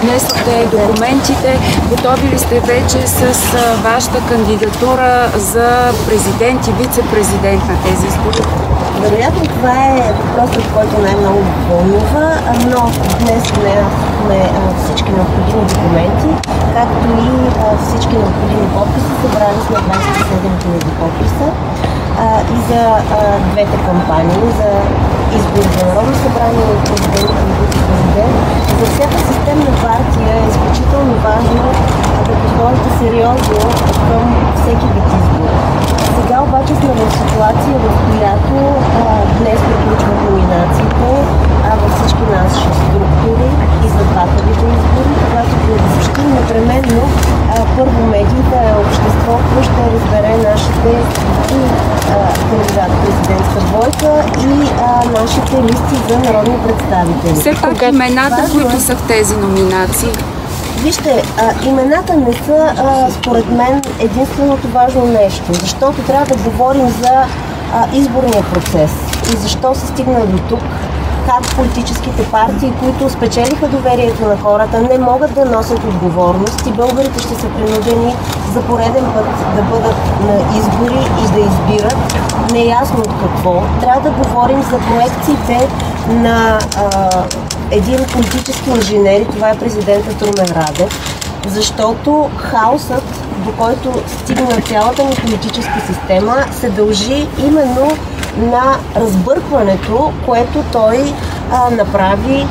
поднесохте документите. Готови ли сте вече с вашата кандидатура за президент и вице-президент на тези избори? Вероятно това е въпросът, който най-много вълнува, но днес внесохме всички необходими документи, както и всички необходими подписи. Събрали сме 27 000 подписа и за двете кампании, за избори за Народно събрание и президент. За всяка системна партия е изключително важно да подходите сериозно към всеки вид избор. Сега обаче сме в ситуация, в която президентска двойка и а, нашите листи за народни представители. Все пак имената, които са в тези номинации, Вижте, а, имената не са, а, според мен, единственото важно нещо, защото трябва да говорим за а, изборния процес и защо се стигна до тук, как политическите партии, които спечелиха доверието на хората, не могат да носят отговорност и българите ще са принудени за пореден път да бъдат на избори и да избират неясно от какво. Трябва да говорим за проекциите на а, един политически инженер и това е президентът Румен Радев, защото хаосът, до който стигна цялата ни политическа система, се дължи именно на разбъркването, което той а, направи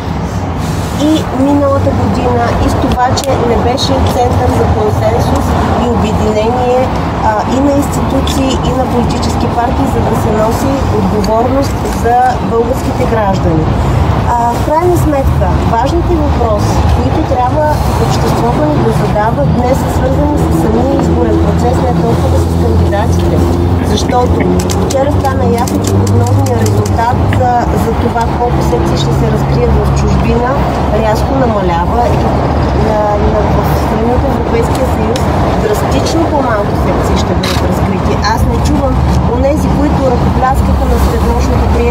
и миналата година и с това, че не беше център за консенсус и обединение а, и на институции, и на политически партии, за да се носи отговорност за българските граждани. В крайна сметка, важните въпроси, които трябва обществото ни да задава днес са свързани с самия изборен процес, не толкова с кандидатите. Защото вчера стана ясно, че прогнозният резултат за, за това колко секции ще се разкрият в чужбина рязко намалява и на, на, в страните Европейския съюз драстично по-малко секции ще бъдат разкрити. Аз не чувам онези, които ръкопляскаха на среднощното приемане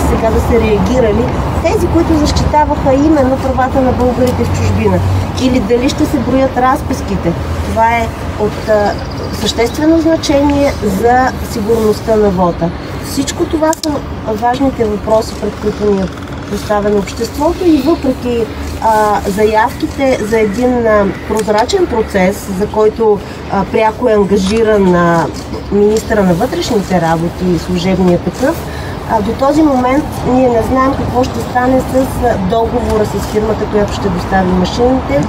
сега да се реагирали. Тези, които защитаваха именно правата на българите в чужбина. Или дали ще се броят разписките. Това е от а, съществено значение за сигурността на вода. Всичко това са важните въпроси, пред които ни е поставено обществото и въпреки а, заявките за един а, прозрачен процес, за който а, пряко е ангажиран а, министра на вътрешните работи и служебния такъв, а, до този момент ние не знаем какво ще стане с договора с фирмата, която ще достави машините,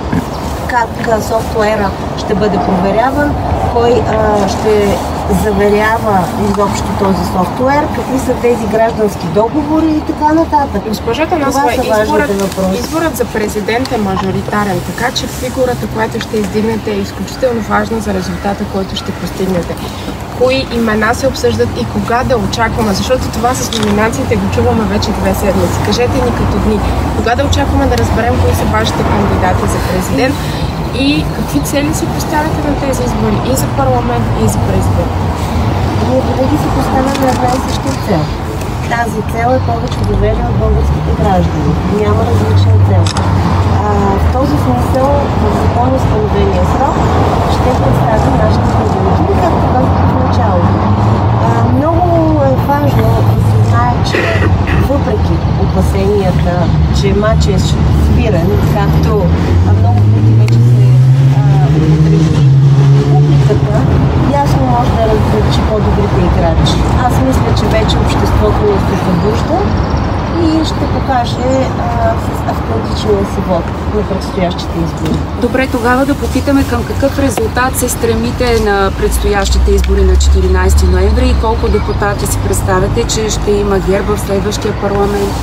как софтуера ще бъде проверяван, кой а, ще заверява изобщо този софтуер, какви са тези граждански договори и така нататък. Госпожа Танасова, изборът, изборът за президент е мажоритарен, така че фигурата, която ще издигнете е изключително важна за резултата, който ще постигнете. Кои имена се обсъждат и кога да очакваме, защото това с номинациите го чуваме вече две седмици. Кажете ни като дни, кога да очакваме да разберем кои са вашите кандидати за президент и какви цели си поставяте на тези избори и за парламент, и за президент? Ние винаги си поставяме една и цел. Тази цел е повече доверие от българските граждани. Няма различна цел. А, в този смисъл, в законно установения срок, ще че въпреки опасенията, че матч е спирен, както много пъти вече публиката ясно може да различи по-добрите играчи. Аз мисля, че вече обществото ни се събужда и ще покаже а, с автентичния си вод на предстоящите избори. Добре, тогава да попитаме към какъв резултат се стремите на предстоящите избори на 14 ноември и колко депутати си представяте, че ще има герба в следващия парламент?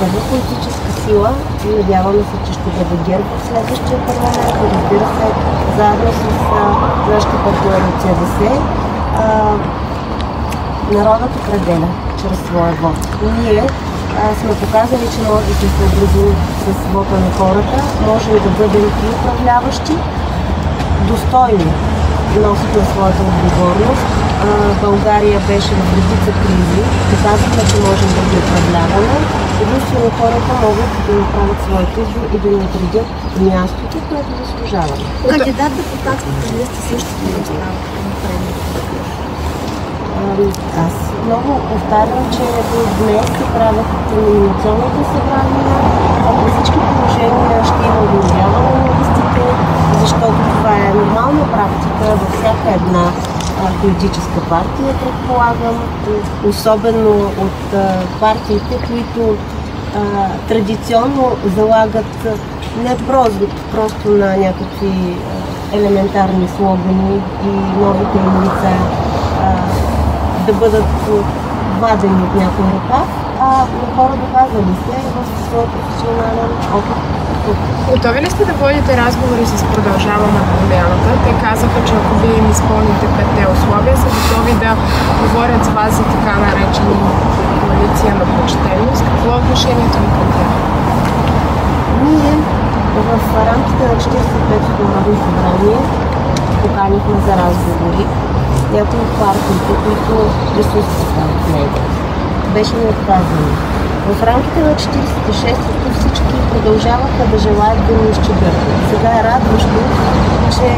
Първа политическа сила. Надяваме се, че ще бъде ГЕРБ в следващия парламент и разбира се, заедно с нашите партньори от СДС. Народът определя чрез своя вод. Ние сме показали, че може да се съобразим с вода на хората, можем да бъдем и управляващи, достойни носят на своята отговорност. България беше в редица кризи. Доказахме, че можем да ги управляваме. Единствено хората могат да направят своите избор и да ни отредят мястото, което заслужаваме. Кандидат депутатската листа също не остава аз много повтарям, че до днес се правят номинационните събрания, а при всички положения ще има обновяване на листите, защото това е нормална практика във всяка една политическа партия, предполагам, особено от партиите, които а, традиционно залагат не просто, просто на някакви елементарни слогани и новите им лица да бъдат вадени от някой ръка, а на хора доказали се в своя професионален опит. Готови ли сте да водите разговори с продължаваме промяната? Те казаха, че ако вие им изпълните петте условия, са готови да говорят с вас за така наречени коалиция на почтенност. Какво е отношението ви към тях? Ние в рамките на 45-то народно събрание поканихме за разговори някои от партиите, които присъстваха в него. Беше ни отказано. В рамките на 46-то всички продължаваха да желаят да ни изчегъртат. Сега е радващо, че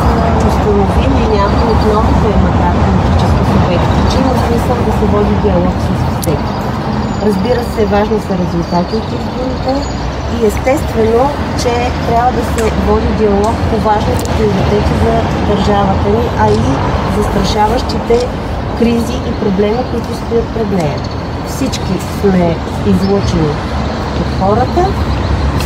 са установили някои от новите, макар политически субекти, че има смисъл да се води диалог с всеки. Разбира се, важни са резултати от изборите, и естествено, че трябва да се води диалог по важните приоритети за държавата ни, а и застрашаващите кризи и проблеми, които стоят пред нея. Всички сме излучени от хората,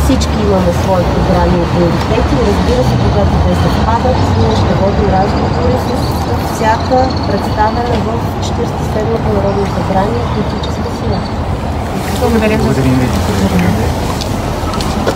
всички имаме свои програми и приоритети разбира се, когато те съвпадат, ние ще водим разговори с всяка представена в 47-то Народно събрание политическа сила. Благодарим ви.